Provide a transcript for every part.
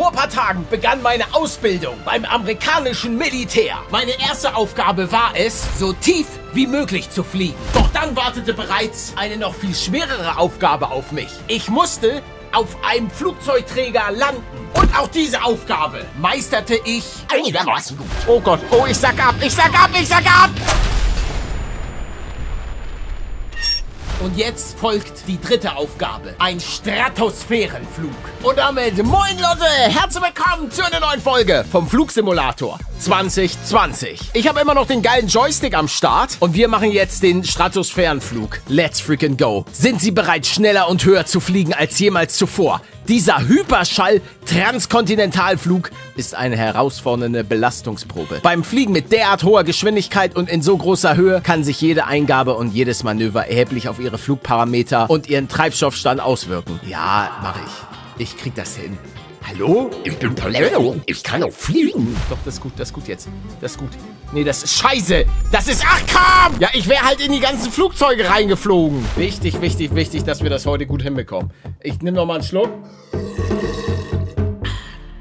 Vor ein paar Tagen begann meine Ausbildung beim amerikanischen Militär. Meine erste Aufgabe war es, so tief wie möglich zu fliegen. Doch dann wartete bereits eine noch viel schwerere Aufgabe auf mich. Ich musste auf einem Flugzeugträger landen. Und auch diese Aufgabe meisterte ich einigermaßen gut. Oh Gott, oh, ich sag ab, ich sag ab, ich sag ab! Und jetzt folgt die dritte Aufgabe. Ein Stratosphärenflug. Und damit moin Leute, herzlich willkommen zu einer neuen Folge vom Flugsimulator 2020. Ich habe immer noch den geilen Joystick am Start und wir machen jetzt den Stratosphärenflug. Let's freaking go. Sind Sie bereit, schneller und höher zu fliegen als jemals zuvor? Dieser Hyperschall-Transkontinentalflug ist eine herausfordernde Belastungsprobe. Beim Fliegen mit derart hoher Geschwindigkeit und in so großer Höhe kann sich jede Eingabe und jedes Manöver erheblich auf Ihre Flugparameter und Ihren Treibstoffstand auswirken. Ja, mache ich. Ich krieg das hin. Hallo? Ich bin Palermo. Ich kann auch fliegen. Doch, das ist gut, das ist gut jetzt. Das ist gut. Nee, das ist scheiße. Das ist... Ach, komm! Ja, ich wäre halt in die ganzen Flugzeuge reingeflogen. Wichtig, wichtig, wichtig, dass wir das heute gut hinbekommen. Ich nehme noch mal einen Schluck.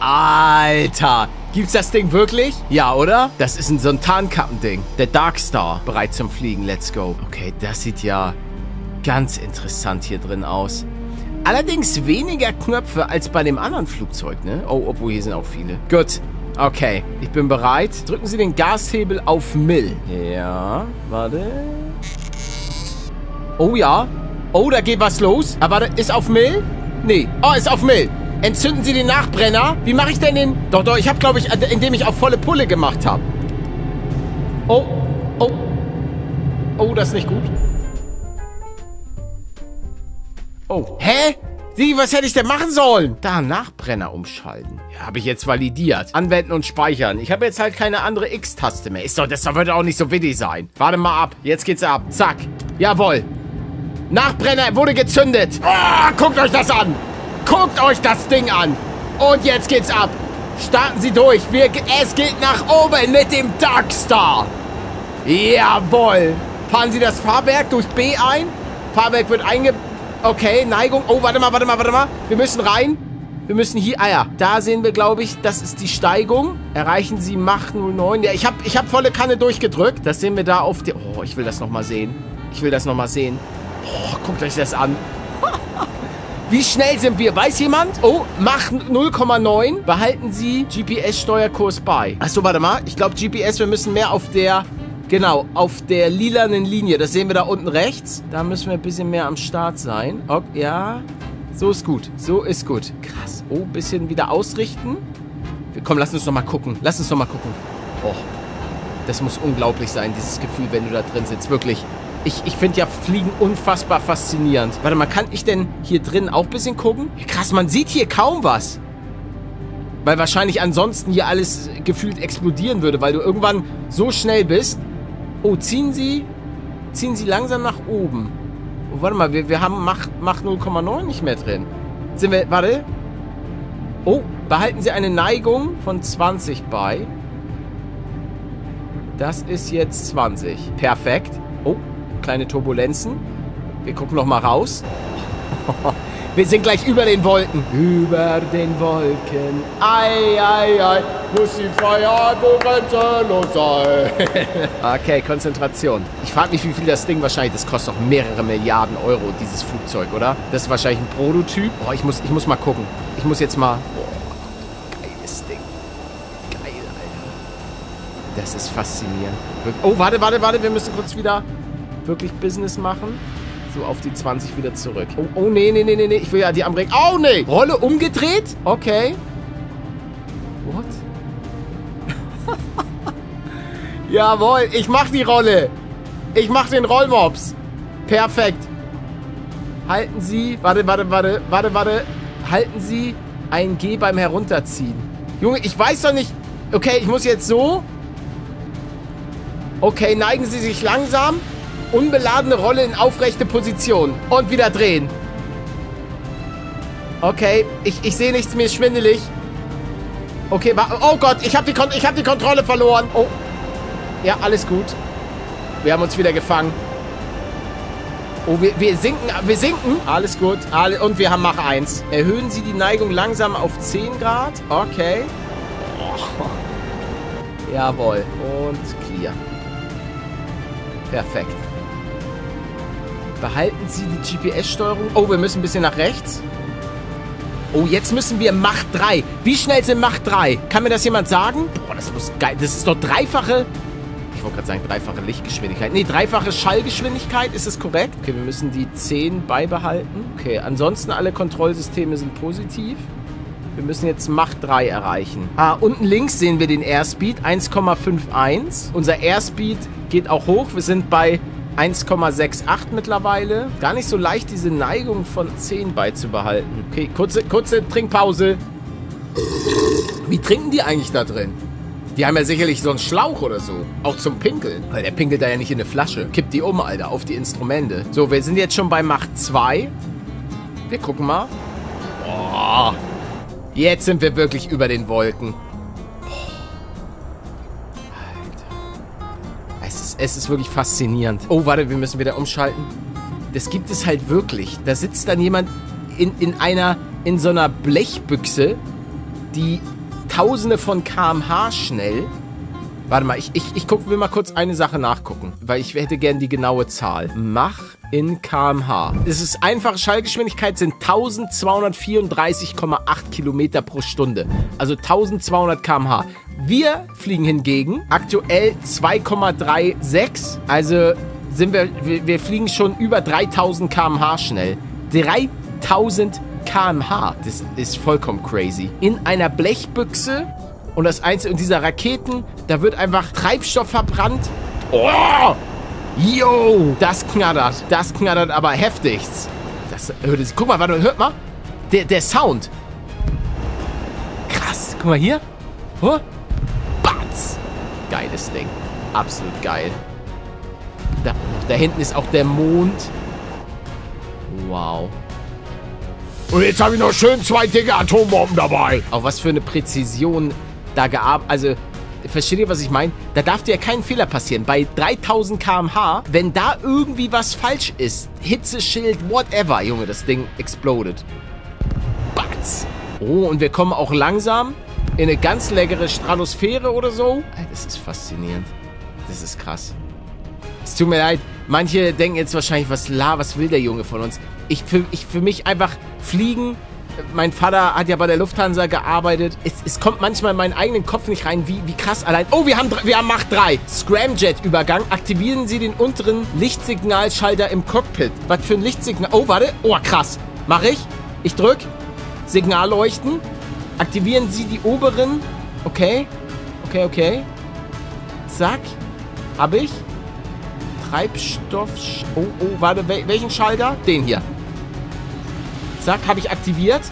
Alter. Gibt's das Ding wirklich? Ja, oder? Das ist ein so ein Tarnkappending. Der Darkstar. Bereit zum Fliegen. Let's go. Okay, das sieht ja ganz interessant hier drin aus. Allerdings weniger Knöpfe als bei dem anderen Flugzeug, ne? Oh, obwohl hier sind auch viele. Gut. Okay, ich bin bereit. Drücken Sie den Gashebel auf Mill. Ja, warte. Oh ja. Oh, da geht was los. Aber warte, ist auf Mill? Nee. Oh, ist auf Mill. Entzünden Sie den Nachbrenner. Wie mache ich denn den? Doch, doch, ich habe, glaube ich, äh, indem ich auf volle Pulle gemacht habe. Oh, oh. Oh, das ist nicht gut. Oh. Hä? Wie, was hätte ich denn machen sollen? Da, Nachbrenner umschalten. Ja, habe ich jetzt validiert. Anwenden und speichern. Ich habe jetzt halt keine andere X-Taste mehr. Ist doch, das wird auch nicht so wichtig sein. Warte mal ab. Jetzt geht's ab. Zack. Jawohl. Nachbrenner wurde gezündet. Oh, guckt euch das an. Guckt euch das Ding an. Und jetzt geht's ab. Starten Sie durch. Wir, es geht nach oben mit dem Darkstar. Jawohl. Fahren Sie das Fahrwerk durch B ein. Fahrwerk wird einge... Okay, Neigung. Oh, warte mal, warte mal, warte mal. Wir müssen rein. Wir müssen hier... Ah ja, da sehen wir, glaube ich, das ist die Steigung. Erreichen Sie Mach 09. Ja, ich habe ich hab volle Kanne durchgedrückt. Das sehen wir da auf der... Oh, ich will das nochmal sehen. Ich will das nochmal sehen. Oh, guckt euch das an. Wie schnell sind wir? Weiß jemand? Oh, Mach 0,9. Behalten Sie GPS-Steuerkurs bei. Achso, warte mal. Ich glaube, GPS, wir müssen mehr auf der... Genau, auf der lilanen Linie. Das sehen wir da unten rechts. Da müssen wir ein bisschen mehr am Start sein. Okay, ja. So ist gut. So ist gut. Krass. Oh, bisschen wieder ausrichten. Komm, lass uns noch mal gucken. Lass uns noch mal gucken. Oh, das muss unglaublich sein, dieses Gefühl, wenn du da drin sitzt. Wirklich. Ich, ich finde ja Fliegen unfassbar faszinierend. Warte mal, kann ich denn hier drin auch ein bisschen gucken? Krass, man sieht hier kaum was. Weil wahrscheinlich ansonsten hier alles gefühlt explodieren würde, weil du irgendwann so schnell bist. Oh, ziehen Sie, ziehen Sie langsam nach oben. Oh, warte mal, wir, wir haben Mach, Mach 0,9 nicht mehr drin. Sind wir, warte. Oh, behalten Sie eine Neigung von 20 bei. Das ist jetzt 20. Perfekt. Oh, kleine Turbulenzen. Wir gucken noch mal raus. Wir sind gleich über den Wolken. Über den Wolken. Ei, ei, ei. Muss die Freiheit wo grenzenlos sein. okay, Konzentration. Ich frage mich, wie viel das Ding wahrscheinlich... Das kostet doch mehrere Milliarden Euro, dieses Flugzeug, oder? Das ist wahrscheinlich ein Prototyp. Oh, ich muss, ich muss mal gucken. Ich muss jetzt mal... Oh, geiles Ding. Geil, Alter. Das ist faszinierend. Oh, warte, warte, warte. Wir müssen kurz wieder wirklich Business machen. So, auf die 20 wieder zurück. Oh, oh, nee, nee, nee, nee, nee. Ich will ja die am Ring. Oh, nee. Rolle umgedreht? Okay. What? Jawohl, ich mach die Rolle. Ich mach den Rollmops. Perfekt. Halten Sie, warte, warte, warte, warte, warte. Halten Sie ein G beim Herunterziehen. Junge, ich weiß doch nicht. Okay, ich muss jetzt so. Okay, neigen Sie sich langsam. Unbeladene Rolle in aufrechte Position. Und wieder drehen. Okay, ich, ich sehe nichts, mir ist schwindelig. Okay, oh Gott, ich habe die, Kon hab die Kontrolle verloren. Oh. Ja, alles gut. Wir haben uns wieder gefangen. Oh, wir, wir sinken, wir sinken. Alles gut. Alle, und wir haben Mach 1. Erhöhen Sie die Neigung langsam auf 10 Grad. Okay. Oh. Jawohl. Und clear. Perfekt. Behalten Sie die GPS-Steuerung. Oh, wir müssen ein bisschen nach rechts. Oh, jetzt müssen wir Macht 3. Wie schnell sind Macht 3? Kann mir das jemand sagen? Boah, das muss geil. Das ist doch dreifache ich wollte gerade sagen, dreifache Lichtgeschwindigkeit. Nee, dreifache Schallgeschwindigkeit, ist es korrekt? Okay, wir müssen die 10 beibehalten. Okay, ansonsten alle Kontrollsysteme sind positiv. Wir müssen jetzt Macht 3 erreichen. Ah, unten links sehen wir den Airspeed, 1,51. Unser Airspeed geht auch hoch. Wir sind bei 1,68 mittlerweile. Gar nicht so leicht, diese Neigung von 10 beizubehalten. Okay, kurze, kurze Trinkpause. Wie trinken die eigentlich da drin? Die haben ja sicherlich so einen Schlauch oder so. Auch zum Pinkeln. Weil der pinkelt da ja nicht in eine Flasche. Kippt die um, Alter, auf die Instrumente. So, wir sind jetzt schon bei Macht 2. Wir gucken mal. Boah. Jetzt sind wir wirklich über den Wolken. Es ist, wirklich faszinierend. Oh, warte, wir müssen wieder umschalten. Das gibt es halt wirklich. Da sitzt dann jemand in, in einer, in so einer Blechbüchse, die Tausende von kmh schnell. Warte mal, ich, ich, ich guck, will mal kurz eine Sache nachgucken, weil ich hätte gern die genaue Zahl. Mach in kmh. Es ist einfache Schallgeschwindigkeit sind 1234,8 Kilometer pro Stunde. Also 1200 kmh. Wir fliegen hingegen aktuell 2,36. Also sind wir, wir, wir fliegen schon über 3000 kmh schnell. 3000 kmh. Das ist vollkommen crazy. In einer Blechbüchse und das Einzige, und dieser Raketen, da wird einfach Treibstoff verbrannt. Oh! Yo! Das knattert. Das knattert aber heftigst. Das, das, guck mal, warte, hört mal. Der, der Sound. Krass. Guck mal hier. Oh. Geiles Ding. Absolut geil. Da, da hinten ist auch der Mond. Wow. Und jetzt habe ich noch schön zwei dicke Atombomben dabei. Auch was für eine Präzision da gearbeitet. Also, versteht ihr, was ich meine? Da darf dir ja kein Fehler passieren. Bei 3000 km/h, wenn da irgendwie was falsch ist, Hitzeschild, whatever, Junge, das Ding exploded. Batz. Oh, und wir kommen auch langsam in eine ganz leckere Stratosphäre oder so. Das ist faszinierend. Das ist krass. Es tut mir leid, manche denken jetzt wahrscheinlich, was la, was will der Junge von uns? Ich für, ich für mich einfach fliegen. Mein Vater hat ja bei der Lufthansa gearbeitet. Es, es kommt manchmal in meinen eigenen Kopf nicht rein, wie, wie krass allein. Oh, wir haben, wir haben Macht 3. Scramjet-Übergang. Aktivieren Sie den unteren Lichtsignalschalter im Cockpit. Was für ein Lichtsignal? Oh, warte. Oh, krass. Mach ich. Ich drück. Signalleuchten. Aktivieren Sie die oberen. Okay. Okay, okay. Zack. Hab ich. Treibstoff. Oh, oh, warte. Welchen Schalter? Den hier. Zack, habe ich aktiviert.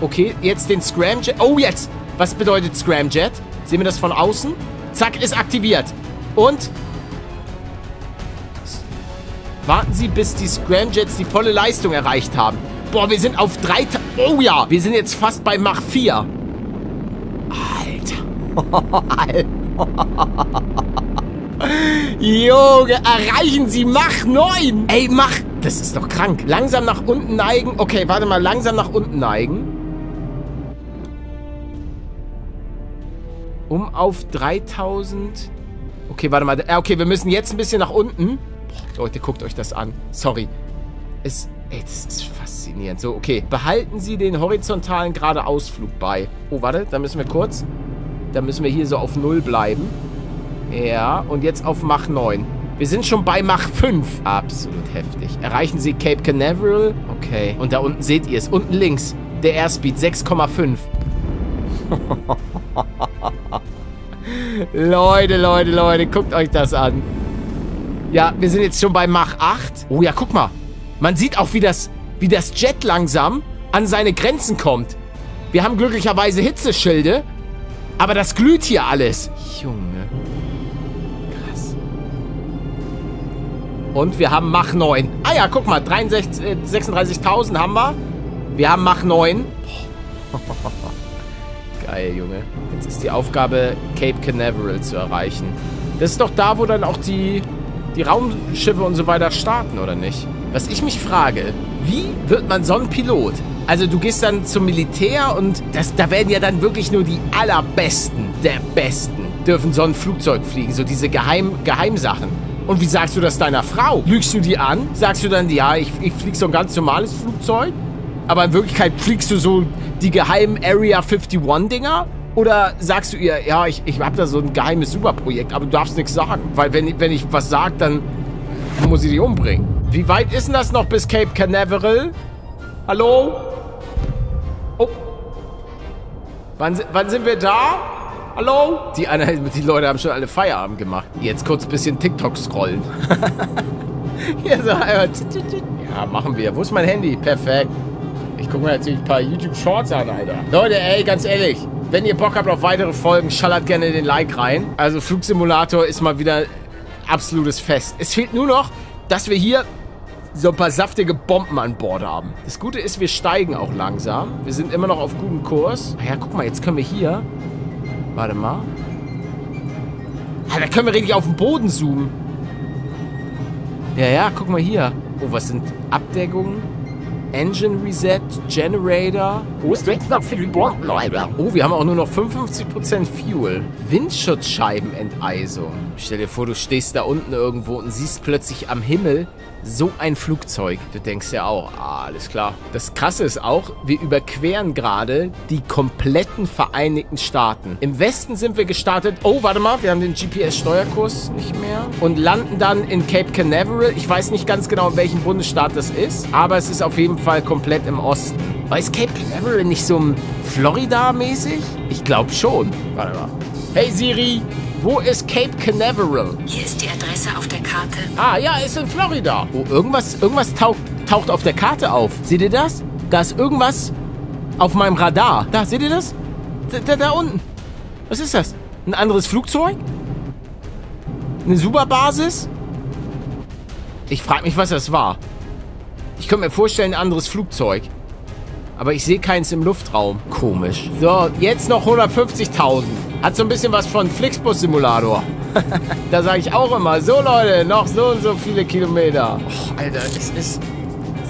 Okay, jetzt den Scramjet. Oh, jetzt. Was bedeutet Scramjet? Sehen wir das von außen? Zack, ist aktiviert. Und? Warten Sie, bis die Scramjets die volle Leistung erreicht haben. Boah, wir sind auf drei... Oh ja, wir sind jetzt fast bei Mach 4. Alter. Alter. Junge, erreichen Sie Mach 9. Ey, Mach das ist doch krank. Langsam nach unten neigen. Okay, warte mal. Langsam nach unten neigen. Um auf 3000... Okay, warte mal. Okay, wir müssen jetzt ein bisschen nach unten. Boah, Leute, guckt euch das an. Sorry. Es... Ey, das ist faszinierend. So, okay. Behalten Sie den horizontalen geradeausflug bei. Oh, warte. Da müssen wir kurz... Da müssen wir hier so auf Null bleiben. Ja, und jetzt auf Mach 9. Wir sind schon bei Mach 5. Absolut heftig. Erreichen Sie Cape Canaveral. Okay. Und da unten seht ihr es. Unten links. Der Airspeed 6,5. Leute, Leute, Leute. Guckt euch das an. Ja, wir sind jetzt schon bei Mach 8. Oh ja, guck mal. Man sieht auch, wie das, wie das Jet langsam an seine Grenzen kommt. Wir haben glücklicherweise Hitzeschilde. Aber das glüht hier alles. Junge. Und wir haben Mach 9. Ah ja, guck mal, 36.000 haben wir. Wir haben Mach 9. Geil, Junge. Jetzt ist die Aufgabe, Cape Canaveral zu erreichen. Das ist doch da, wo dann auch die die Raumschiffe und so weiter starten, oder nicht? Was ich mich frage, wie wird man so ein Pilot? Also du gehst dann zum Militär und das, da werden ja dann wirklich nur die allerbesten der Besten dürfen so ein Flugzeug fliegen, so diese Geheim, Geheimsachen. Und wie sagst du das deiner Frau? Lügst du die an? Sagst du dann, ja, ich, ich fliege so ein ganz normales Flugzeug? Aber in Wirklichkeit fliegst du so die geheimen Area 51-Dinger? Oder sagst du ihr, ja, ich, ich habe da so ein geheimes Superprojekt, aber du darfst nichts sagen. Weil wenn, wenn ich was sage, dann muss ich dich umbringen. Wie weit ist denn das noch bis Cape Canaveral? Hallo? Oh. Wann, wann sind wir da? Hallo? Die, die Leute haben schon alle Feierabend gemacht. Jetzt kurz ein bisschen TikTok scrollen. Hier so Ja, machen wir. Wo ist mein Handy? Perfekt. Ich gucke mir natürlich ein paar YouTube Shorts an, Alter. Leute, ey, ganz ehrlich. Wenn ihr Bock habt auf weitere Folgen, schallert gerne den Like rein. Also Flugsimulator ist mal wieder absolutes Fest. Es fehlt nur noch, dass wir hier so ein paar saftige Bomben an Bord haben. Das Gute ist, wir steigen auch langsam. Wir sind immer noch auf gutem Kurs. Ah ja, guck mal, jetzt können wir hier... Warte mal. Ah, da können wir richtig auf den Boden zoomen. Ja, ja, guck mal hier. Oh, was sind Abdeckungen? Engine Reset, Generator. Oh, wir haben auch nur noch 55% Fuel. Windschutzscheibenenteisung. Stell dir vor, du stehst da unten irgendwo und siehst plötzlich am Himmel so ein Flugzeug. Du denkst ja auch, ah, alles klar. Das Krasse ist auch, wir überqueren gerade die kompletten Vereinigten Staaten. Im Westen sind wir gestartet. Oh, warte mal, wir haben den GPS-Steuerkurs nicht mehr. Und landen dann in Cape Canaveral. Ich weiß nicht ganz genau, in welchem Bundesstaat das ist, aber es ist auf jeden Fall komplett im Osten. War ist Cape Canaveral nicht so Florida-mäßig? Ich glaube schon. Warte mal. Hey Siri, wo ist Cape Canaveral? Hier ist die Adresse auf der Karte. Ah, ja, ist in Florida. Oh, irgendwas, irgendwas taucht, taucht auf der Karte auf. Seht ihr das? Da ist irgendwas auf meinem Radar. Da, seht ihr das? Da, da, da unten. Was ist das? Ein anderes Flugzeug? Eine Superbasis? Ich frage mich, was das war. Ich könnte mir vorstellen, ein anderes Flugzeug. Aber ich sehe keins im Luftraum. Komisch. So, jetzt noch 150.000. Hat so ein bisschen was von Flixbus-Simulator. da sage ich auch immer, so Leute, noch so und so viele Kilometer. Oh, Alter, es ist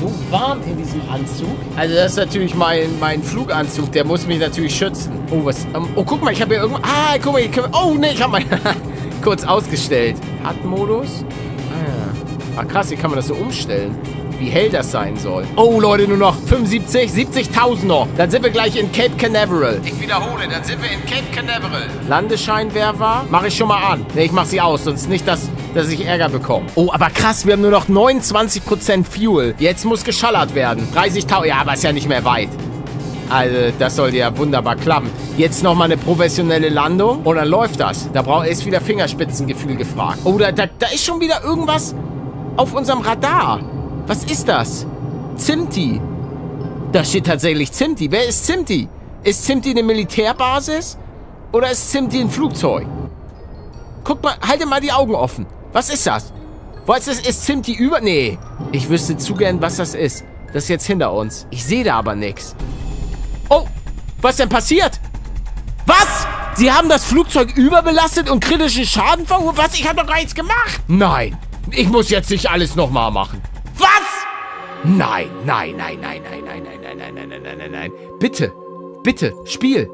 so warm in diesem Anzug. Also das ist natürlich mein, mein Fluganzug, der muss mich natürlich schützen. Oh, was? Ähm, oh, guck mal, ich habe hier irgendwo... Ah, guck mal, ich, oh, nee, ich habe mal kurz ausgestellt. Hat-Modus? Ah, ja. ah, krass, wie kann man das so umstellen? Wie hell das sein soll. Oh, Leute, nur noch 75, 70.000 noch. Dann sind wir gleich in Cape Canaveral. Ich wiederhole, dann sind wir in Cape Canaveral. Landescheinwerfer mache ich schon mal an. Ne, ich mache sie aus, sonst nicht, dass, dass ich Ärger bekomme. Oh, aber krass, wir haben nur noch 29% Fuel. Jetzt muss geschallert werden. 30.000, ja, aber ist ja nicht mehr weit. Also, das sollte ja wunderbar klappen. Jetzt nochmal eine professionelle Landung und dann läuft das. Da braucht ist wieder Fingerspitzengefühl gefragt. Oh, da, da, da ist schon wieder irgendwas auf unserem Radar. Was ist das? Zimti. Da steht tatsächlich Zimti. Wer ist Zimti? Ist Zimti eine Militärbasis? Oder ist Zimti ein Flugzeug? Guck mal, halte mal die Augen offen. Was ist das? Was ist, ist Zimti über... Nee, ich wüsste zu gern, was das ist. Das ist jetzt hinter uns. Ich sehe da aber nichts. Oh, was denn passiert? Was? Sie haben das Flugzeug überbelastet und kritischen Schaden verursacht? Was? Ich habe doch gar nichts gemacht. Nein, ich muss jetzt nicht alles nochmal machen. Nein, nein, nein, nein, nein, nein, nein, nein, nein, nein, nein, nein, nein, nein. Bitte, bitte, Spiel.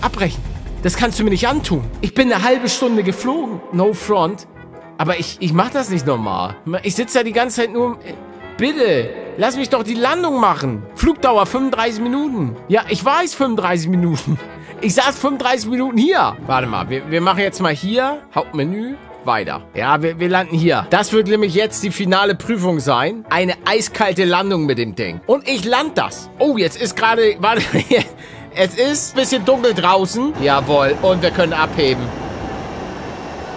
abbrechen. Das kannst du mir nicht antun. Ich bin eine halbe Stunde geflogen. No front. Aber ich, ich mach das nicht normal. Ich sitze da die ganze Zeit nur... Bitte, lass mich doch die Landung machen. Flugdauer 35 Minuten. Ja, ich weiß 35 Minuten. Ich saß 35 Minuten hier. Warte mal, wir, wir machen jetzt mal hier Hauptmenü weiter. Ja, wir, wir landen hier. Das wird nämlich jetzt die finale Prüfung sein. Eine eiskalte Landung mit dem Ding. Und ich land das. Oh, jetzt ist gerade... Warte, es ist ein bisschen dunkel draußen. Jawohl. Und wir können abheben.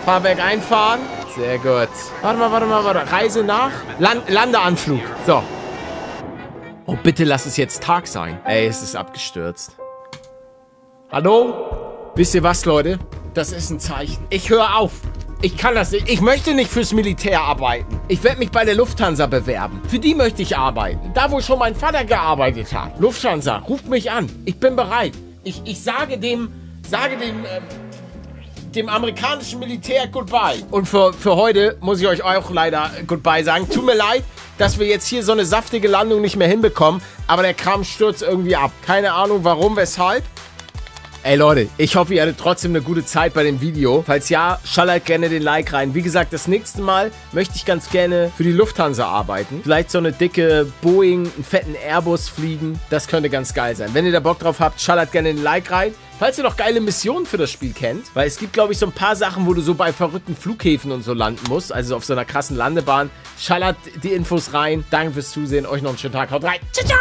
Fahrwerk einfahren. Sehr gut. Warte mal, warte mal, warte. Reise nach. Land Landeanflug. So. Oh, bitte lass es jetzt Tag sein. Ey, es ist abgestürzt. Hallo? Wisst ihr was, Leute? Das ist ein Zeichen. Ich höre auf. Ich kann das nicht. Ich möchte nicht fürs Militär arbeiten. Ich werde mich bei der Lufthansa bewerben. Für die möchte ich arbeiten. Da, wo schon mein Vater gearbeitet hat. Lufthansa, ruft mich an. Ich bin bereit. Ich, ich sage dem, sage dem, äh, dem amerikanischen Militär Goodbye. Und für, für heute muss ich euch auch leider Goodbye sagen. Tut mir leid, dass wir jetzt hier so eine saftige Landung nicht mehr hinbekommen, aber der Kram stürzt irgendwie ab. Keine Ahnung warum, weshalb. Ey Leute, ich hoffe, ihr hattet trotzdem eine gute Zeit bei dem Video. Falls ja, schallert gerne den Like rein. Wie gesagt, das nächste Mal möchte ich ganz gerne für die Lufthansa arbeiten. Vielleicht so eine dicke Boeing, einen fetten Airbus fliegen. Das könnte ganz geil sein. Wenn ihr da Bock drauf habt, schallert gerne den Like rein. Falls ihr noch geile Missionen für das Spiel kennt, weil es gibt, glaube ich, so ein paar Sachen, wo du so bei verrückten Flughäfen und so landen musst, also auf so einer krassen Landebahn, schallert die Infos rein. Danke fürs Zusehen, euch noch einen schönen Tag, haut rein. Ciao, ciao!